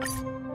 you